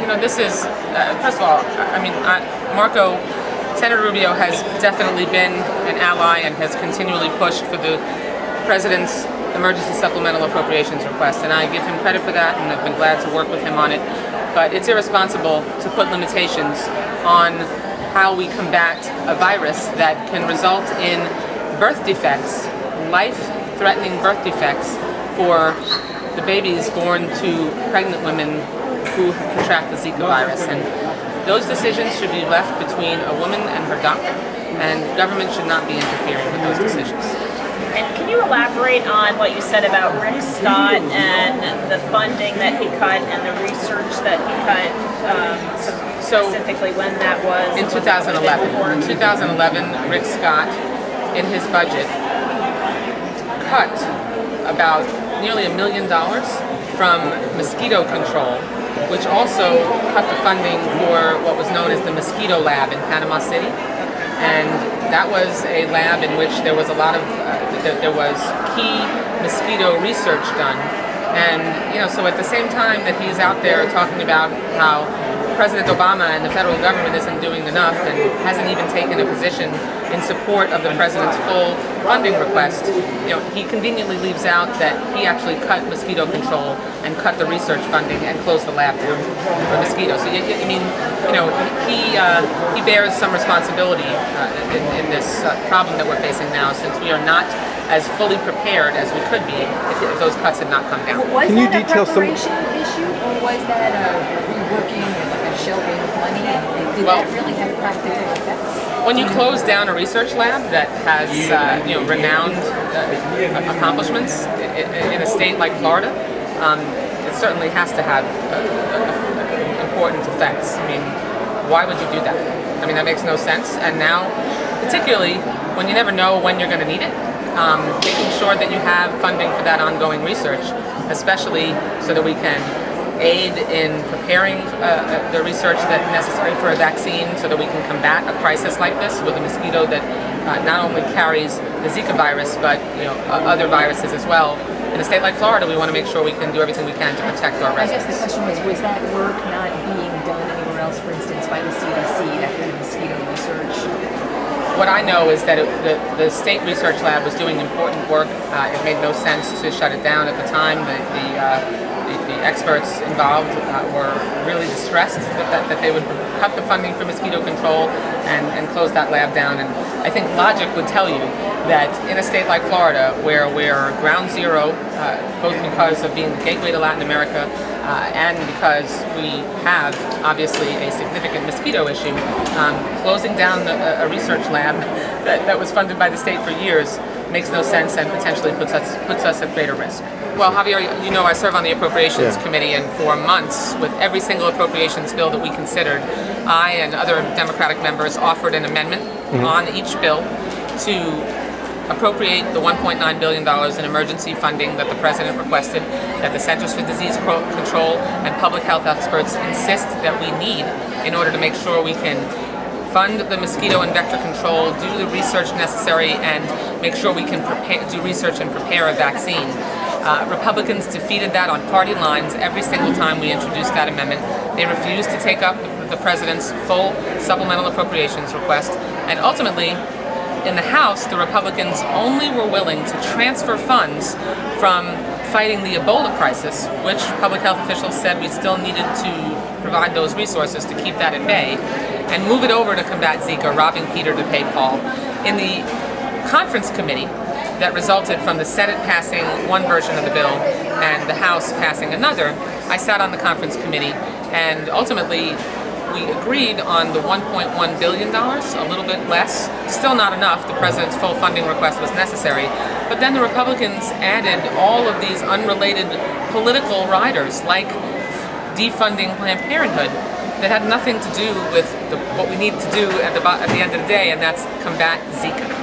you know, this is, uh, first of all, I mean, I, Marco, Senator Rubio has definitely been an ally and has continually pushed for the president's emergency supplemental appropriations request, and I give him credit for that, and I've been glad to work with him on it. But it's irresponsible to put limitations on how we combat a virus that can result in birth defects, life-threatening birth defects for the babies born to pregnant women who contract the Zika virus. And those decisions should be left between a woman and her doctor, and government should not be interfering with those decisions. And can you elaborate on what you said about Rick Scott and the funding that he cut and the research that he cut? Um, so specifically when that was? In 2011. In 2011, Rick Scott, in his budget, cut about nearly a million dollars from mosquito control, which also cut the funding for what was known as the Mosquito Lab in Panama City. And that was a lab in which there was a lot of, uh, there was key mosquito research done. And, you know, so at the same time that he's out there talking about how President Obama and the federal government isn't doing enough and hasn't even taken a position in support of the president's full funding request, you know, he conveniently leaves out that he actually cut mosquito control and cut the research funding and closed the lab down for mosquitoes. So, I mean, you know, he uh, he bears some responsibility uh, in, in, this uh, problem that we're facing now, since we are not as fully prepared as we could be if, if those cuts had not come down. Was Can that a preparation some... issue, or was that a reworking? shelving of money, and did well, that really have practical effects? When you close down a research lab that has uh, you know renowned uh, accomplishments in a state like Florida, um, it certainly has to have uh, uh, important effects. I mean, why would you do that? I mean, that makes no sense. And now, particularly when you never know when you're going to need it, um, making sure that you have funding for that ongoing research, especially so that we can aid in preparing uh, the research that's necessary for a vaccine so that we can combat a crisis like this with a mosquito that uh, not only carries the Zika virus but you know other viruses as well. In a state like Florida, we want to make sure we can do everything we can to protect our residents. I guess the question was, was that work not being done anywhere else, for instance, by the CDC, that kind of mosquito research? What I know is that it, the, the state research lab was doing important work. Uh, it made no sense to shut it down at the time. The, the uh, experts involved uh, were really distressed that, that, that, they would cut the funding for mosquito control and, and close that lab down. And I think logic would tell you that in a state like Florida, where we're ground zero, uh, both because of being the gateway to Latin America uh, and because we have obviously a significant mosquito issue, um, closing down a, a research lab that, that was funded by the state for years makes no sense and potentially puts us puts us at greater risk. Well, Javier, you know I serve on the Appropriations yeah. Committee, and for months, with every single appropriations bill that we considered, I and other Democratic members offered an amendment mm-hmm. on each bill to appropriate the $1.9 billion in emergency funding that the President requested, that the Centers for Disease Control and public health experts insist that we need in order to make sure we can fund the mosquito and vector control, do the research necessary, and make sure we can prepare, do research and prepare a vaccine. Uh, Republicans defeated that on party lines every single time we introduced that amendment. They refused to take up the president's full supplemental appropriations request, and ultimately, in the House, the Republicans only were willing to transfer funds from fighting the Ebola crisis, which public health officials said we still needed to provide those resources to keep that at bay, and move it over to combat Zika, robbing Peter to pay Paul. In the conference committee that resulted from the Senate passing one version of the bill and the House passing another, I sat on the conference committee and ultimately we agreed on the $1.1 billion, a little bit less. Still not enough. The president's full funding request was necessary. But then the Republicans added all of these unrelated political riders, like defunding Planned Parenthood, that had nothing to do with the, what we need to do at the, at the end of the day, and that's combat Zika.